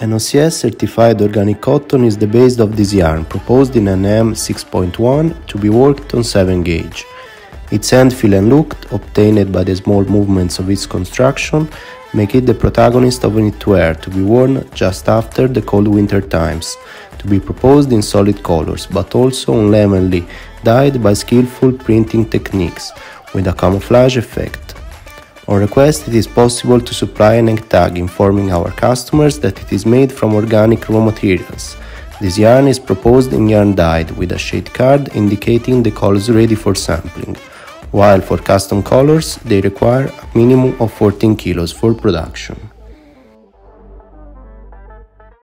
An OCS certified organic cotton is the base of this yarn, proposed in an M6.1 to be worked on 7 gauge. Its end feel and look, obtained by the small movements of its construction, make it the protagonist of knitwear to be worn just after the cold winter times, to be proposed in solid colors, but also unevenly dyed by skillful printing techniques, with a camouflage effect. On request, it is possible to supply an egg tag informing our customers that it is made from organic raw materials. This yarn is proposed in yarn dyed with a shade card indicating the colors ready for sampling, while for custom colors they require a minimum of 14 kilos for production.